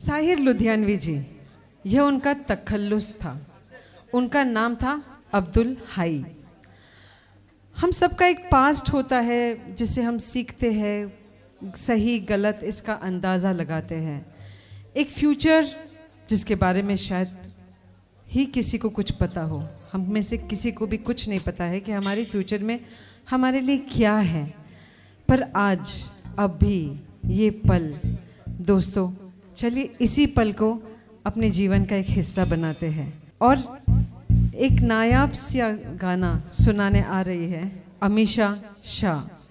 साहिर लुधियानवी जी, यह उनका तखल्लुस था। उनका नाम था अब्दुल हाई। हम सबका एक पास्ट होता है, जिसे हम सीखते हैं, सही, गलत, इसका अंदाज़ा लगाते हैं। एक फ्यूचर, जिसके बारे में शायद ही किसी को कुछ पता हो। हम में से किसी को भी कुछ नहीं पता है कि हमारे फ्यूचर में हमारे लिए क्या है। पर आज अब भी ये पल, दोस्तों चलिए इसी पल को अपने जीवन का एक हिस्सा बनाते हैं। और एक नायाब सिया गाना सुनाने आ रही है, अमीशा शाह।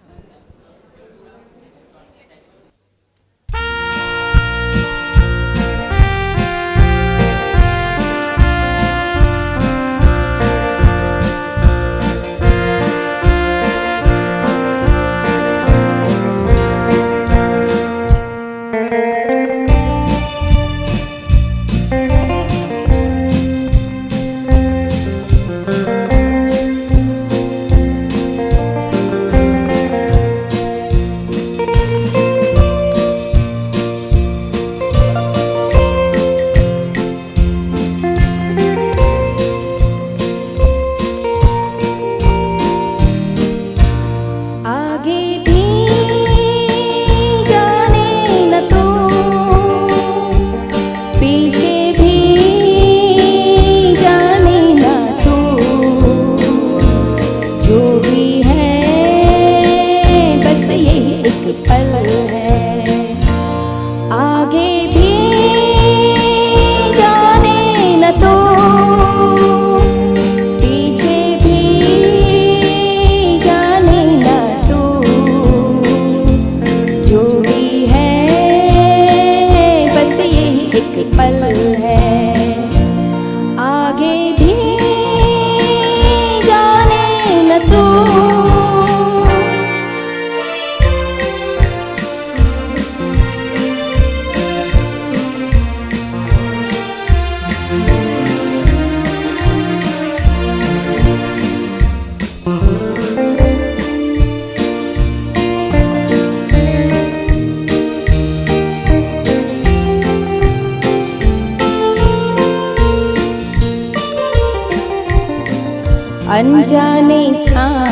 अनजाने सायों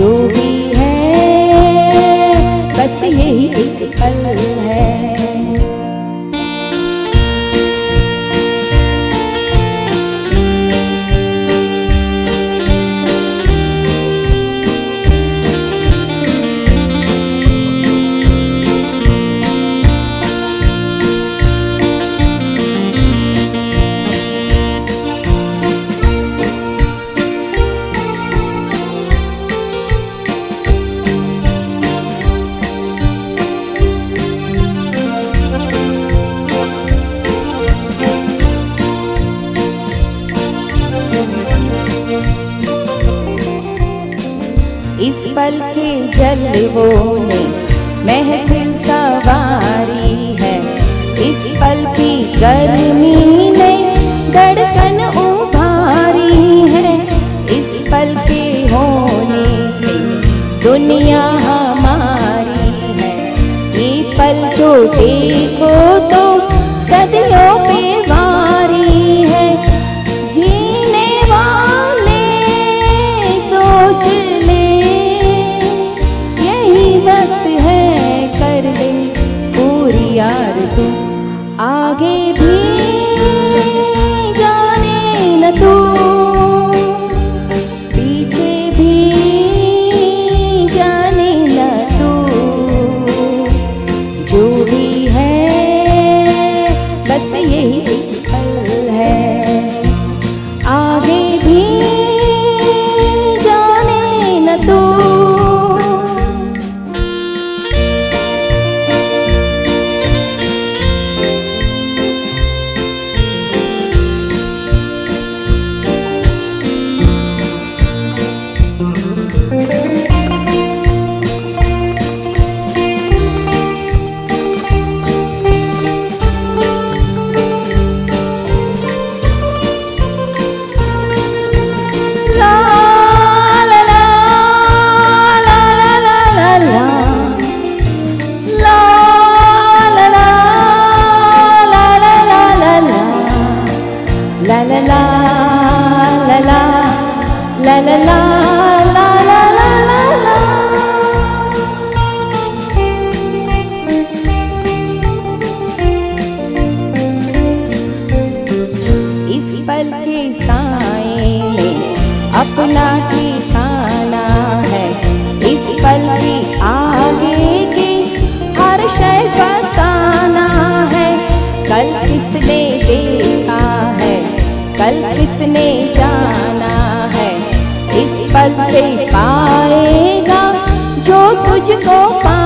जो भी पल के जलवों ने महफिल सवारी है। इस पल की गर्मी ने धड़कन उभारी है। इस पल के होने से दुनिया हमारी है। ये पल जो देखो आगे भी जाने न तू फल से पाएगा जो तुझको पा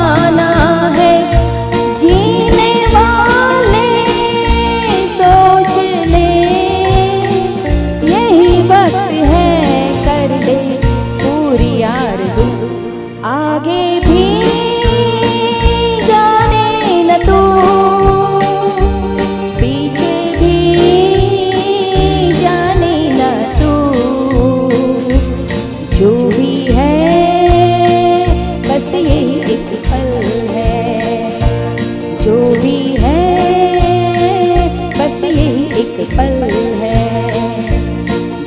एक पल है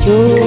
जो